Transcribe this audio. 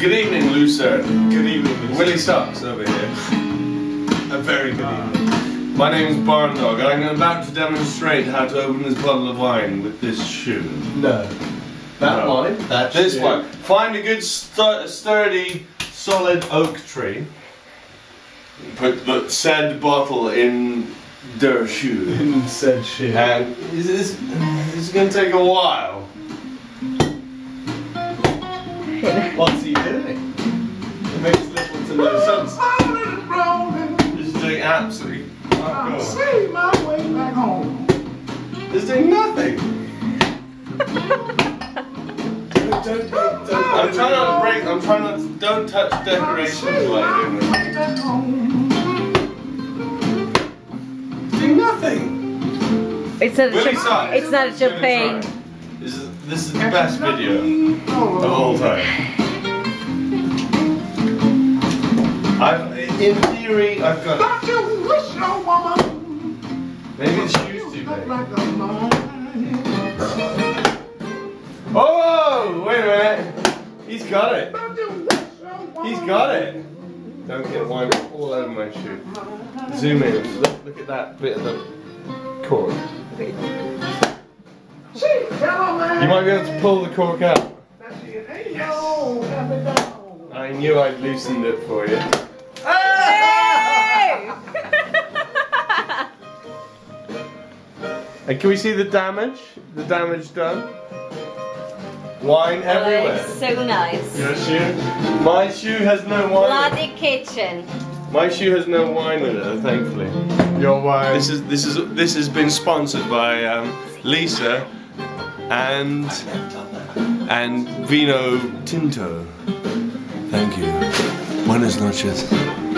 Good evening, Lucerne. Good evening. Willy Socks over here. A very good evening. My name is Barn Dog, and I'm about to demonstrate how to open this bottle of wine with this shoe. No. That No. one. That This shoe. one. Find a good, stu- sturdy, solid oak tree. Put the said bottle in their shoe. In said shoe. And this is this is gonna take a while. What's he doing? It makes little to no sense. This is doing absolutely. Oh God. See my way back home. It's doing nothing. Don't, don't, don't, don't. I'm trying not to break. I'm trying not to. Don't touch decorations like doing this. Way back home. It's doing nothing. It's not a Willie cha- it's not a Give it a champagne. This is this is the best video of all time. Oh, I've, in theory, I've got. Don't you wish your woman Maybe it's shoe's too looked big. like a mine? Oh, wait a minute. He's got it. Don't you wish your woman He's got it. Don't get wine all over my shoe. Zoom in. Look, look at that bit of the cork. You might be able to pull the cork out. that she ain't no happy dog. I knew I'd loosened it for you. Hey! And can we see the damage? The damage done? Wine everywhere. It's so nice. Your shoe? My shoe has no wine. in it. Bloody kitchen. My shoe has no wine in it, thankfully. Your wine. This is this is this has been sponsored by um, Lisa and and Vino Tinto. Thank you. Buenas noches.